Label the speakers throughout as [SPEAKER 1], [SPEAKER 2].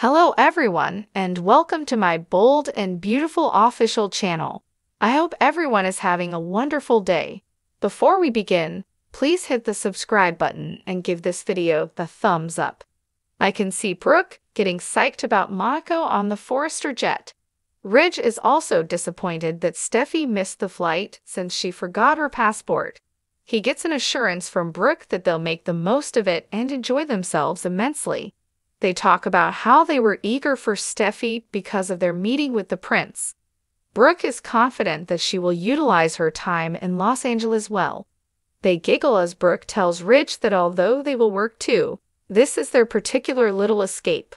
[SPEAKER 1] Hello everyone, and welcome to my bold and beautiful official channel. I hope everyone is having a wonderful day. Before we begin, please hit the subscribe button and give this video the thumbs up. I can see Brooke getting psyched about Monaco on the Forrester jet. Ridge is also disappointed that Steffy missed the flight since she forgot her passport. He gets an assurance from Brooke that they'll make the most of it and enjoy themselves immensely. They talk about how they were eager for Steffy because of their meeting with the prince. Brooke is confident that she will utilize her time in Los Angeles well. They giggle as Brooke tells Ridge that although they will work too, this is their particular little escape.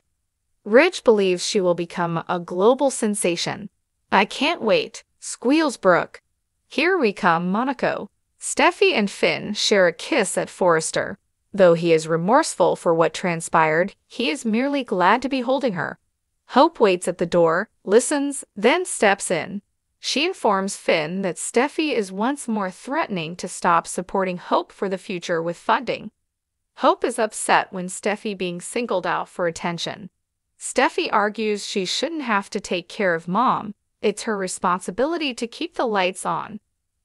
[SPEAKER 1] Ridge believes she will become a global sensation. I can't wait, squeals Brooke. Here we come, Monaco. Steffi and Finn share a kiss at Forrester. Though he is remorseful for what transpired, he is merely glad to be holding her. Hope waits at the door, listens, then steps in. She informs Finn that Steffy is once more threatening to stop supporting Hope for the future with funding. Hope is upset when Steffy being singled out for attention. Steffy argues she shouldn't have to take care of mom. It's her responsibility to keep the lights on.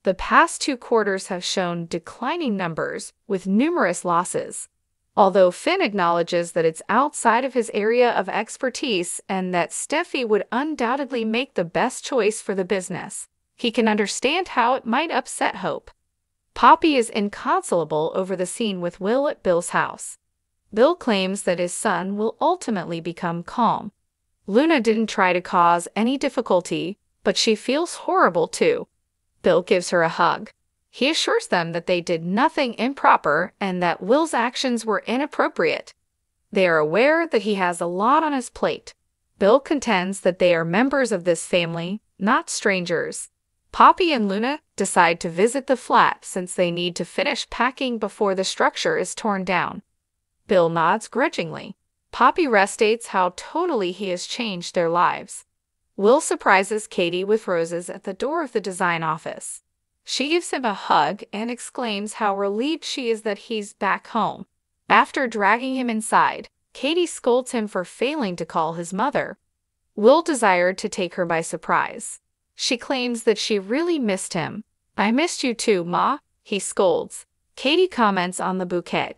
[SPEAKER 1] The past two quarters have shown declining numbers, with numerous losses. Although Finn acknowledges that it's outside of his area of expertise and that Steffy would undoubtedly make the best choice for the business, he can understand how it might upset Hope. Poppy is inconsolable over the scene with Will at Bill's house. Bill claims that his son will ultimately become calm. Luna didn't try to cause any difficulty, but she feels horrible too. Bill gives her a hug. He assures them that they did nothing improper and that Will's actions were inappropriate. They are aware that he has a lot on his plate. Bill contends that they are members of this family, not strangers. Poppy and Luna decide to visit the flat since they need to finish packing before the structure is torn down. Bill nods grudgingly. Poppy restates how totally he has changed their lives. Will surprises Katie with roses at the door of the design office. She gives him a hug and exclaims how relieved she is that he's back home. After dragging him inside, Katie scolds him for failing to call his mother. Will desired to take her by surprise. She claims that she really missed him. I missed you too, Ma, he scolds. Katie comments on the bouquet.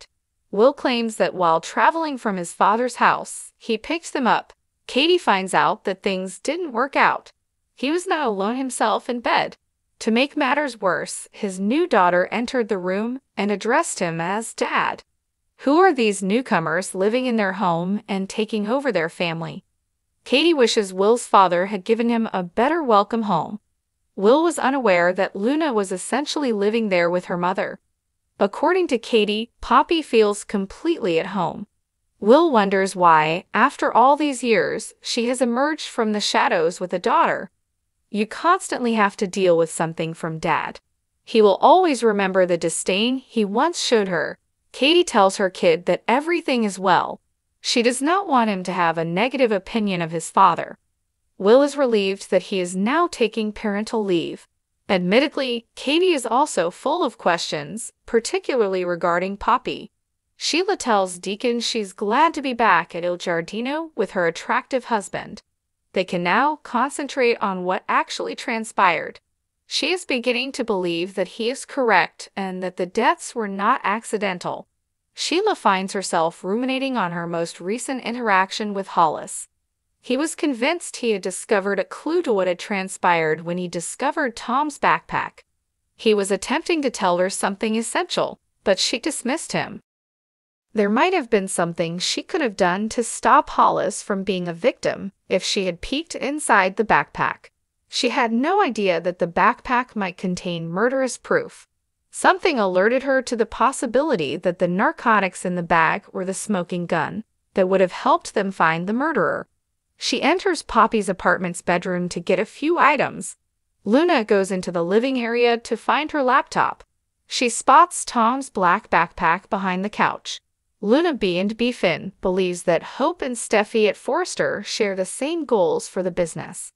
[SPEAKER 1] Will claims that while traveling from his father's house, he picked them up Katie finds out that things didn't work out. He was not alone himself in bed. To make matters worse, his new daughter entered the room and addressed him as Dad. Who are these newcomers living in their home and taking over their family? Katie wishes Will's father had given him a better welcome home. Will was unaware that Luna was essentially living there with her mother. According to Katie, Poppy feels completely at home. Will wonders why, after all these years, she has emerged from the shadows with a daughter. You constantly have to deal with something from Dad. He will always remember the disdain he once showed her. Katie tells her kid that everything is well. She does not want him to have a negative opinion of his father. Will is relieved that he is now taking parental leave. Admittedly, Katie is also full of questions, particularly regarding Poppy. Sheila tells Deacon she's glad to be back at Il Giardino with her attractive husband. They can now concentrate on what actually transpired. She is beginning to believe that he is correct and that the deaths were not accidental. Sheila finds herself ruminating on her most recent interaction with Hollis. He was convinced he had discovered a clue to what had transpired when he discovered Tom's backpack. He was attempting to tell her something essential, but she dismissed him. There might have been something she could have done to stop Hollis from being a victim if she had peeked inside the backpack. She had no idea that the backpack might contain murderous proof. Something alerted her to the possibility that the narcotics in the bag were the smoking gun that would have helped them find the murderer. She enters Poppy's apartment's bedroom to get a few items. Luna goes into the living area to find her laptop. She spots Tom's black backpack behind the couch. Luna B and B Finn believes that Hope and Steffy at Forrester share the same goals for the business.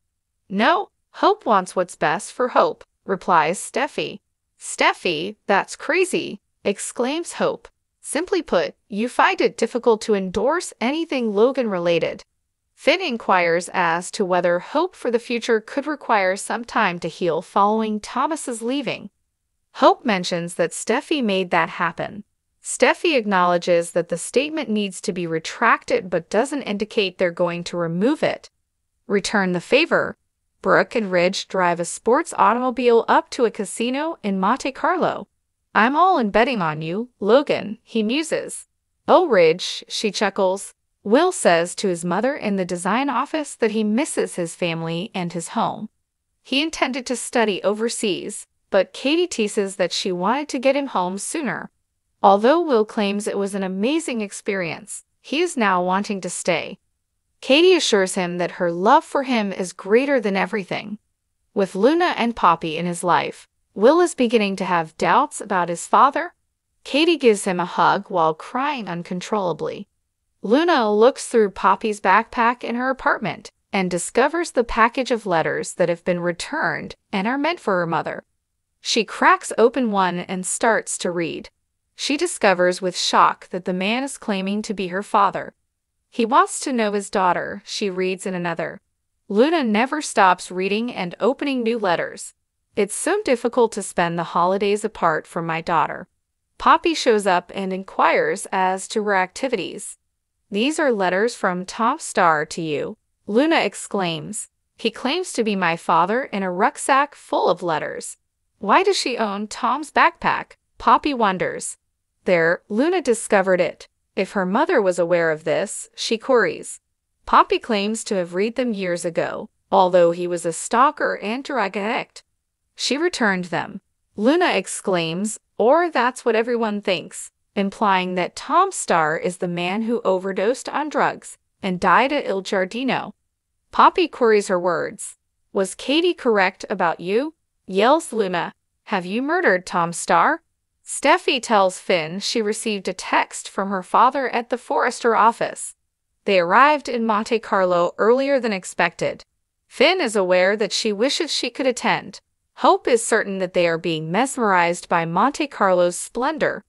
[SPEAKER 1] No, Hope wants what's best for Hope, replies Steffy. Steffy, that's crazy, exclaims Hope. Simply put, you find it difficult to endorse anything Logan related. Finn inquires as to whether hope for the future could require some time to heal following Thomas's leaving. Hope mentions that Steffy made that happen. Steffy acknowledges that the statement needs to be retracted but doesn't indicate they're going to remove it. Return the favor. Brooke and Ridge drive a sports automobile up to a casino in Monte Carlo. I'm all in betting on you, Logan, he muses. Oh, Ridge, she chuckles. Will says to his mother in the design office that he misses his family and his home. He intended to study overseas, but Katie teases that she wanted to get him home sooner. Although Will claims it was an amazing experience, he is now wanting to stay. Katie assures him that her love for him is greater than everything. With Luna and Poppy in his life, Will is beginning to have doubts about his father. Katie gives him a hug while crying uncontrollably. Luna looks through Poppy's backpack in her apartment and discovers the package of letters that have been returned and are meant for her mother. She cracks open one and starts to read. She discovers with shock that the man is claiming to be her father. He wants to know his daughter, she reads in another. Luna never stops reading and opening new letters. It's so difficult to spend the holidays apart from my daughter. Poppy shows up and inquires as to her activities. These are letters from Tom Starr to you, Luna exclaims. He claims to be my father in a rucksack full of letters. Why does she own Tom's backpack? Poppy wonders. There, Luna discovered it. If her mother was aware of this, she queries. Poppy claims to have read them years ago, although he was a stalker and addict. She returned them. Luna exclaims, or that's what everyone thinks, implying that Tom Starr is the man who overdosed on drugs and died at Il Giardino. Poppy queries her words. Was Katie correct about you? Yells Luna. Have you murdered Tom Starr? Steffy tells Finn she received a text from her father at the Forrester office. They arrived in Monte Carlo earlier than expected. Finn is aware that she wishes she could attend. Hope is certain that they are being mesmerized by Monte Carlo's splendor.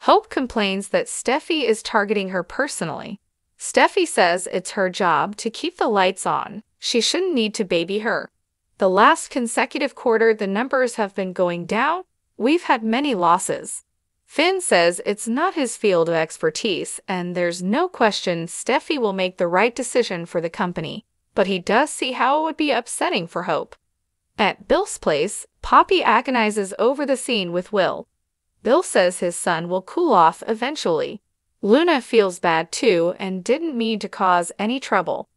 [SPEAKER 1] Hope complains that Steffy is targeting her personally. Steffy says it's her job to keep the lights on. She shouldn't need to baby her. The last consecutive quarter, the numbers have been going down, We've had many losses. Finn says it's not his field of expertise, and there's no question Steffy will make the right decision for the company, but he does see how it would be upsetting for Hope. At Bill's place, Poppy agonizes over the scene with Will. Bill says his son will cool off eventually. Luna feels bad too and didn't mean to cause any trouble.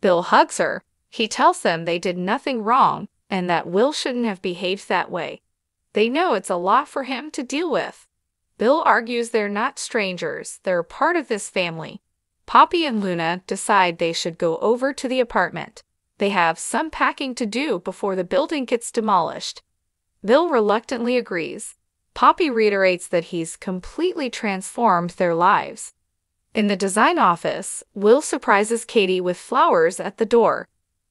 [SPEAKER 1] Bill hugs her. He tells them they did nothing wrong and that Will shouldn't have behaved that way. They know it's a lot for him to deal with. Bill argues they're not strangers, they're part of this family. Poppy and Luna decide they should go over to the apartment. They have some packing to do before the building gets demolished. Bill reluctantly agrees. Poppy reiterates that he's completely transformed their lives. In the design office, Will surprises Katie with flowers at the door.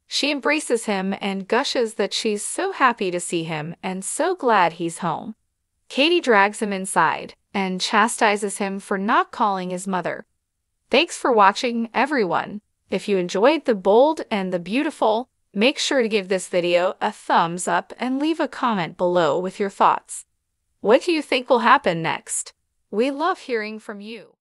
[SPEAKER 1] She embraces him and gushes that she's so happy to see him and so glad he's home. Katie drags him inside and chastises him for not calling his mother. Thanks for watching, everyone. If you enjoyed the bold and the beautiful, make sure to give this video a thumbs up and leave a comment below with your thoughts. What do you think will happen next? We love hearing from you.